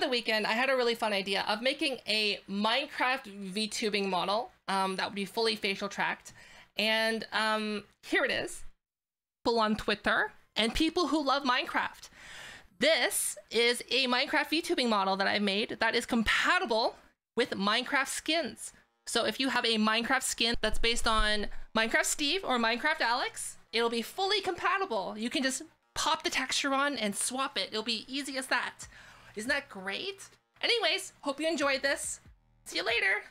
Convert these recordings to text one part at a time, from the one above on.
the weekend, I had a really fun idea of making a Minecraft VTubing model um, that would be fully facial tracked. And um, here it is. People on Twitter and people who love Minecraft. This is a Minecraft VTubing model that I made that is compatible with Minecraft skins. So if you have a Minecraft skin that's based on Minecraft Steve or Minecraft Alex, it'll be fully compatible. You can just pop the texture on and swap it. It'll be easy as that. Isn't that great? Anyways, hope you enjoyed this. See you later.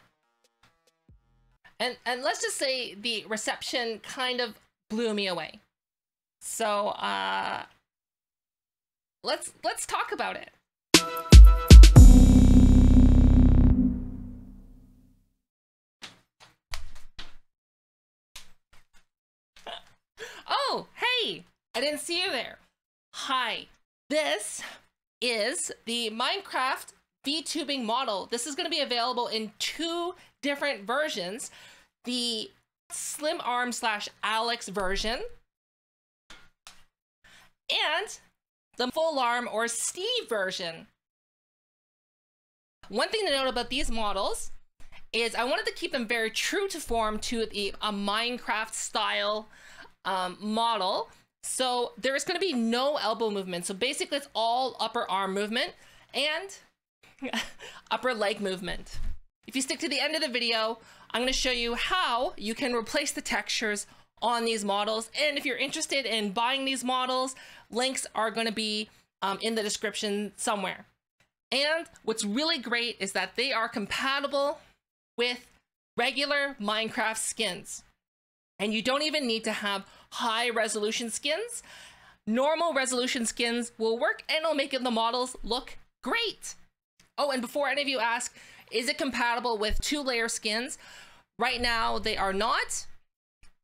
And and let's just say the reception kind of blew me away. So uh let's let's talk about it. Oh, hey! I didn't see you there. Hi. This is the Minecraft VTubing model. This is going to be available in two different versions. The Slim Arm slash Alex version and the Full Arm or Steve version. One thing to note about these models is I wanted to keep them very true to form to the, a Minecraft style um, model. So there is going to be no elbow movement. So basically it's all upper arm movement and upper leg movement. If you stick to the end of the video, I'm going to show you how you can replace the textures on these models. And if you're interested in buying these models, links are going to be um, in the description somewhere. And what's really great is that they are compatible with regular Minecraft skins. And you don't even need to have high resolution skins. Normal resolution skins will work and it'll make the models look great. Oh, and before any of you ask, is it compatible with two layer skins? Right now, they are not.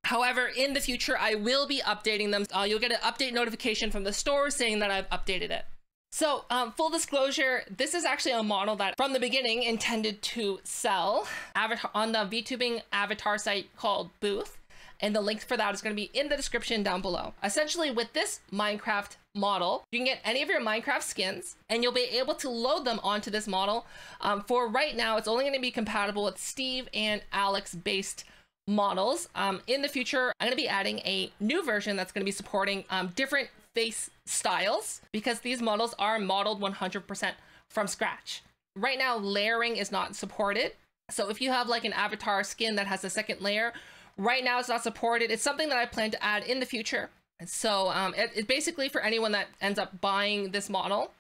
However, in the future, I will be updating them. Uh, you'll get an update notification from the store saying that I've updated it. So, um, full disclosure, this is actually a model that from the beginning intended to sell avatar on the VTubing avatar site called Booth and the link for that is going to be in the description down below. Essentially, with this Minecraft model, you can get any of your Minecraft skins, and you'll be able to load them onto this model. Um, for right now, it's only going to be compatible with Steve and Alex based models. Um, in the future, I'm going to be adding a new version that's going to be supporting um, different face styles because these models are modeled 100% from scratch. Right now, layering is not supported. So if you have like an avatar skin that has a second layer, Right now, it's not supported. It's something that I plan to add in the future. So um, it, it basically for anyone that ends up buying this model,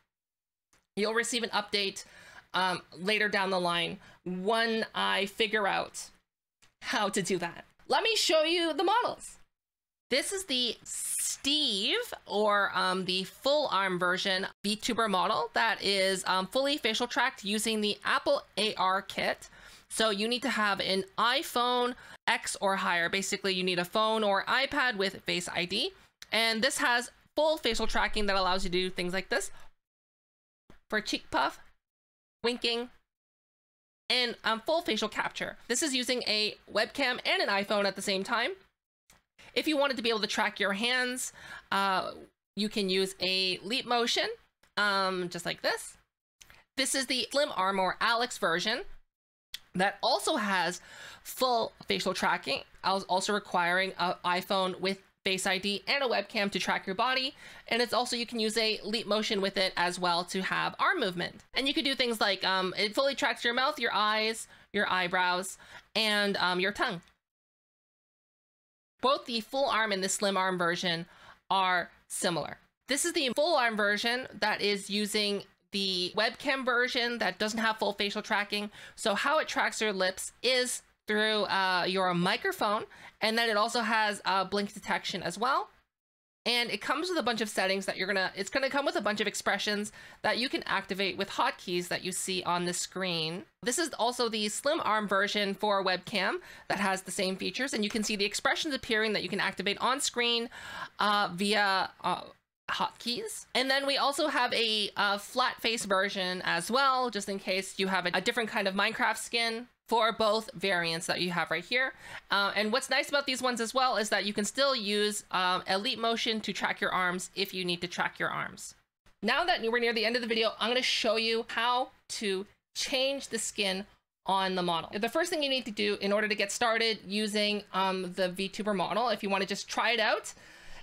you'll receive an update um, later down the line when I figure out how to do that. Let me show you the models. This is the Steve or um, the full arm version VTuber model that is um, fully facial tracked using the Apple AR kit. So you need to have an iPhone X or higher. Basically, you need a phone or iPad with Face ID. And this has full facial tracking that allows you to do things like this for cheek puff, winking, and um, full facial capture. This is using a webcam and an iPhone at the same time. If you wanted to be able to track your hands, uh, you can use a leap motion, um, just like this. This is the Slim Armor Alex version that also has full facial tracking. I was also requiring an iPhone with Face ID and a webcam to track your body. And it's also, you can use a leap motion with it as well to have arm movement. And you could do things like um, it fully tracks your mouth, your eyes, your eyebrows, and um, your tongue. Both the full arm and the slim arm version are similar. This is the full arm version that is using the webcam version that doesn't have full facial tracking. So how it tracks your lips is through uh, your microphone, and then it also has uh, blink detection as well. And it comes with a bunch of settings that you're gonna, it's gonna come with a bunch of expressions that you can activate with hotkeys that you see on the screen. This is also the slim arm version for webcam that has the same features and you can see the expressions appearing that you can activate on screen uh, via uh, hotkeys. And then we also have a, a, flat face version as well, just in case you have a, a, different kind of Minecraft skin for both variants that you have right here. Uh, and what's nice about these ones as well is that you can still use um, Elite Motion to track your arms if you need to track your arms. Now that we're near the end of the video, I'm going to show you how to change the skin on the model. The first thing you need to do in order to get started using um, the VTuber model, if you want to just try it out,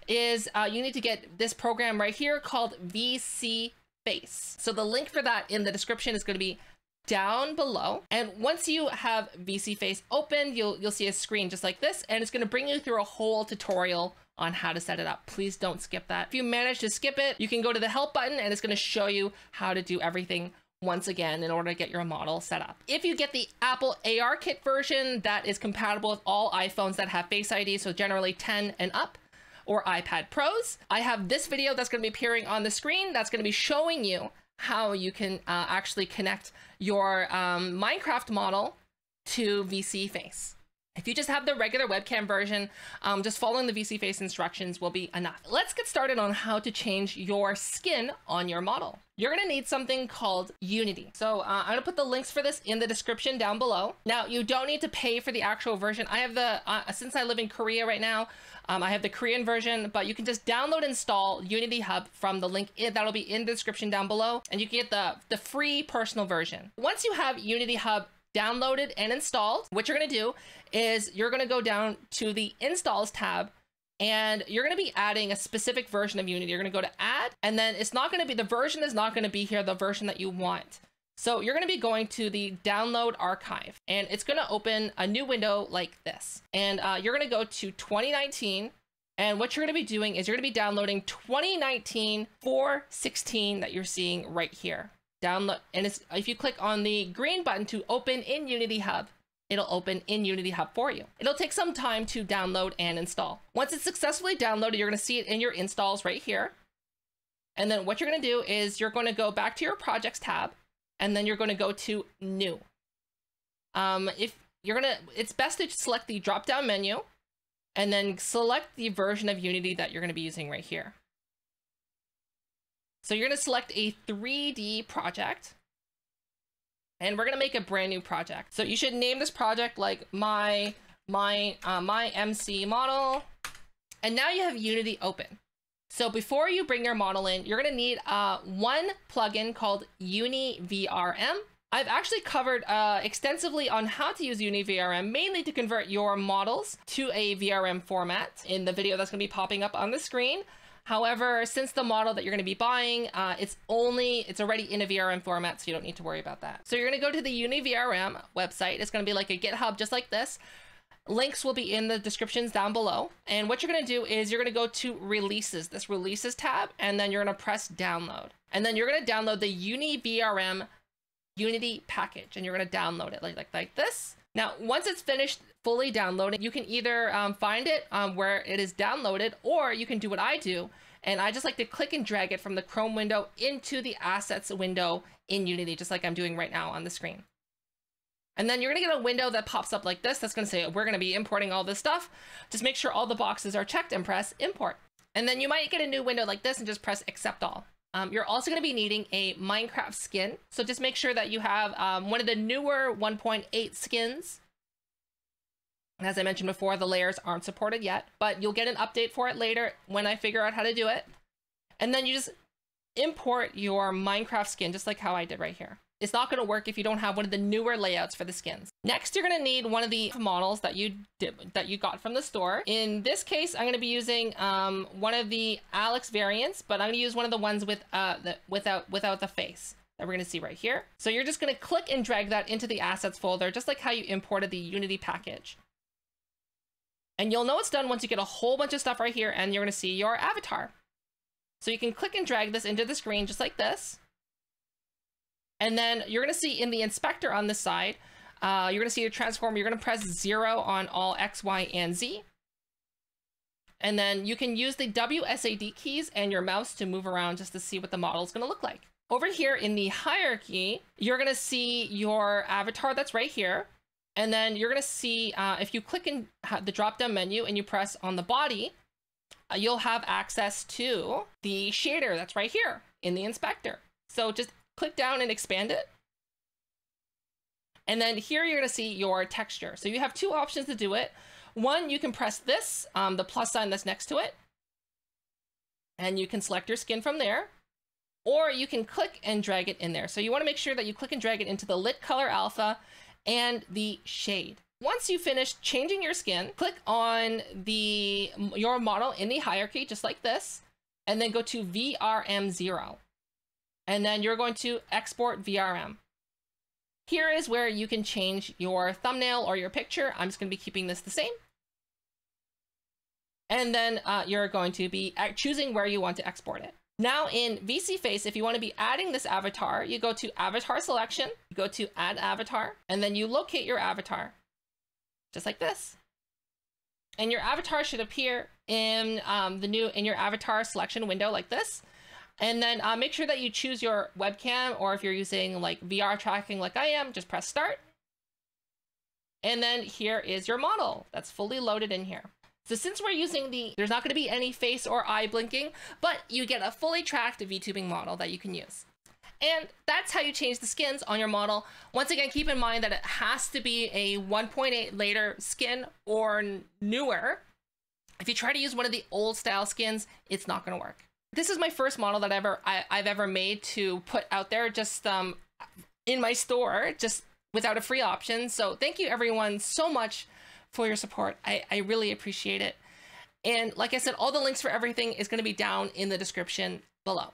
is uh, you need to get this program right here called VC Face. So the link for that in the description is going to be down below. And once you have VSeeFace open, you'll you'll see a screen just like this, and it's going to bring you through a whole tutorial on how to set it up. Please don't skip that. If you manage to skip it, you can go to the help button and it's going to show you how to do everything once again in order to get your model set up. If you get the Apple AR Kit version that is compatible with all iPhones that have Face ID, so generally 10 and up, or iPad Pros, I have this video that's going to be appearing on the screen that's going to be showing you how you can uh, actually connect your um, Minecraft model to VSeeFace. If you just have the regular webcam version, um, just following the VSeeFace instructions will be enough. Let's get started on how to change your skin on your model. You're gonna need something called Unity. So uh, I'm gonna put the links for this in the description down below. Now, you don't need to pay for the actual version. I have the, uh, since I live in Korea right now, um, I have the Korean version, but you can just download install Unity Hub from the link in, that'll be in the description down below, and you can get the, the free personal version. Once you have Unity Hub downloaded and installed, what you're going to do is you're going to go down to the installs tab and you're going to be adding a specific version of Unity. You're going to go to add, and then it's not going to be the version is not going to be here, the version that you want. So you're going to be going to the download archive and it's going to open a new window like this. And uh, you're going to go to 2019. And what you're going to be doing is you're going to be downloading 2019 416 that you're seeing right here download and it's if you click on the green button to open in Unity Hub, it'll open in Unity Hub for you. It'll take some time to download and install. Once it's successfully downloaded, you're going to see it in your installs right here. And then what you're going to do is you're going to go back to your projects tab and then you're going to go to new. Um, if you're going to, it's best to select the drop down menu and then select the version of Unity that you're going to be using right here. So you're to select a 3D project and we're going to make a brand new project. So you should name this project like my, my, uh, my MC model. And now you have Unity open. So before you bring your model in, you're going to need uh, one plugin called UniVRM. I've actually covered uh, extensively on how to use UniVRM, mainly to convert your models to a VRM format in the video that's going to be popping up on the screen. However, since the model that you're going to be buying, uh, it's only, it's already in a VRM format, so you don't need to worry about that. So you're going to go to the UniVRM website. It's going to be like a GitHub just like this. Links will be in the descriptions down below. And what you're going to do is you're going to go to releases, this releases tab, and then you're going to press download. And then you're going to download the UniVRM Unity package, and you're going to download it like, like, like this. Now, once it's finished fully downloading, you can either um, find it um, where it is downloaded, or you can do what I do. And I just like to click and drag it from the Chrome window into the assets window in Unity, just like I'm doing right now on the screen. And then you're gonna get a window that pops up like this. That's gonna say, we're gonna be importing all this stuff. Just make sure all the boxes are checked and press import. And then you might get a new window like this and just press accept all. Um, you're also going to be needing a Minecraft skin. So just make sure that you have um, one of the newer 1.8 skins. As I mentioned before, the layers aren't supported yet, but you'll get an update for it later when I figure out how to do it. And then you just import your Minecraft skin, just like how I did right here. It's not going to work if you don't have one of the newer layouts for the skins. Next, you're going to need one of the models that you did, that you got from the store. In this case, I'm going to be using um, one of the Alex variants, but I'm to use one of the ones with uh, the, without without the face that we're going to see right here. So you're just going to click and drag that into the assets folder, just like how you imported the Unity package. And you'll know it's done once you get a whole bunch of stuff right here and you're going to see your avatar. So you can click and drag this into the screen just like this. And then you're going to see in the inspector on this side, uh, you're going to see your transform. You're going to press zero on all X, Y, and Z. And then you can use the WSAD keys and your mouse to move around just to see what the model is going to look like. Over here in the hierarchy, you're going to see your avatar that's right here. And then you're to see uh, if you click in the drop down menu and you press on the body, uh, you'll have access to the shader that's right here in the inspector. So just click down and expand it. And then here you're to see your texture. So you have two options to do it. One, you can press this, um, the plus sign that's next to it. And you can select your skin from there. or you can click and drag it in there. So you want to make sure that you click and drag it into the lit color alpha and the shade. Once you finish changing your skin, click on the your model in the hierarchy, just like this, and then go to VRM0. And then you're going to export VRM. Here is where you can change your thumbnail or your picture. I'm just going to be keeping this the same. And then uh, you're going to be choosing where you want to export it. Now in VSeeFace, if you want to be adding this avatar, you go to avatar selection, you go to add avatar, and then you locate your avatar, just like this. And your avatar should appear in um, the new, in your avatar selection window like this. And then uh, make sure that you choose your webcam, or if you're using like VR tracking like I am, just press start. And then here is your model that's fully loaded in here. So since we're using the, there's not going to be any face or eye blinking, but you get a fully tracked VTubing model that you can use. And that's how you change the skins on your model. Once again, keep in mind that it has to be a 1.8 later skin or newer. If you try to use one of the old style skins, it's not going to work. This is my first model that ever I, have ever made to put out there just um, in my store, just without a free option. So thank you everyone so much for your support. I, I really appreciate it. And like I said, all the links for everything is going to be down in the description below.